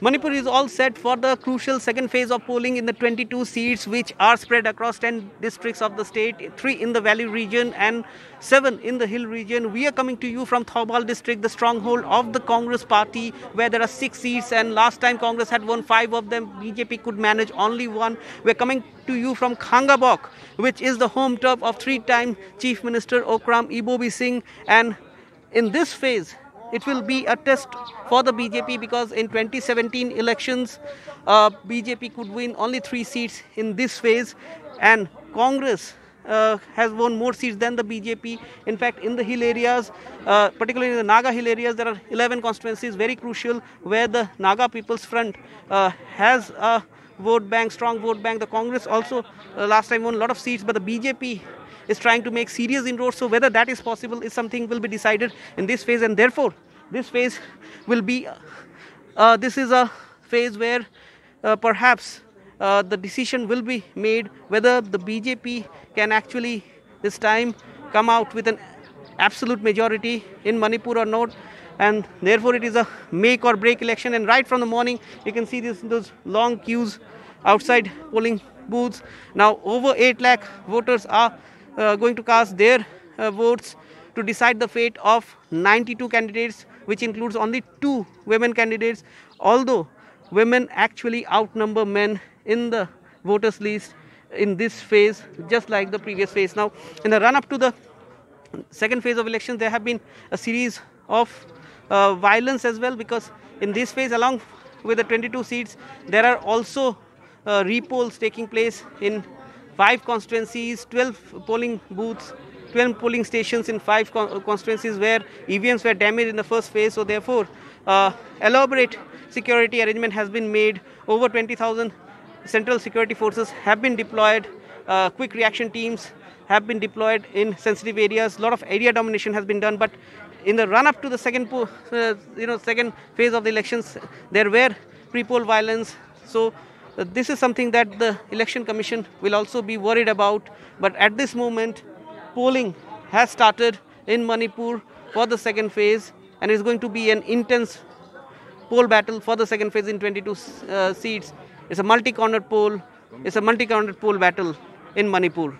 Manipur is all set for the crucial second phase of polling in the 22 seats which are spread across 10 districts of the state, 3 in the valley region and 7 in the hill region. We are coming to you from Thoubal district, the stronghold of the Congress party where there are 6 seats and last time Congress had won 5 of them, BJP could manage only one. We're coming to you from Khangabok which is the home turf of three-time Chief Minister Okram Ibobi Singh and in this phase it will be a test for the BJP because in 2017 elections, uh, BJP could win only three seats in this phase, and Congress uh, has won more seats than the BJP. In fact, in the hill areas, uh, particularly in the Naga hill areas, there are 11 constituencies, very crucial, where the Naga People's Front uh, has a vote bank, strong vote bank. The Congress also uh, last time won a lot of seats, but the BJP is trying to make serious inroads. So whether that is possible is something will be decided in this phase, and therefore this phase will be. Uh, this is a phase where uh, perhaps uh, the decision will be made whether the BJP can actually this time come out with an absolute majority in Manipur or not and therefore it is a make or break election and right from the morning you can see this, those long queues outside polling booths now over 8 lakh voters are uh, going to cast their uh, votes to decide the fate of 92 candidates which includes only two women candidates although women actually outnumber men in the voters list in this phase just like the previous phase. Now in the run up to the second phase of elections there have been a series of uh, violence as well because in this phase along with the 22 seats there are also uh, repolls taking place in five constituencies 12 polling booths 12 polling stations in five con- constituencies where evms were damaged in the first phase. So therefore uh, elaborate security arrangement has been made. Over 20000 central security forces have been deployed. Uh, quick reaction teams have been deployed in sensitive areas. A lot of area domination has been done. But in the run up to the second uh, you know second phase of the elections there were pre-poll violence. So this is something that the election commission will also be worried about but at this moment polling has started in manipur for the second phase and it's going to be an intense poll battle for the second phase in 22 uh, seats. It's a multi-cornered poll. It's a multi-cornered poll battle in manipur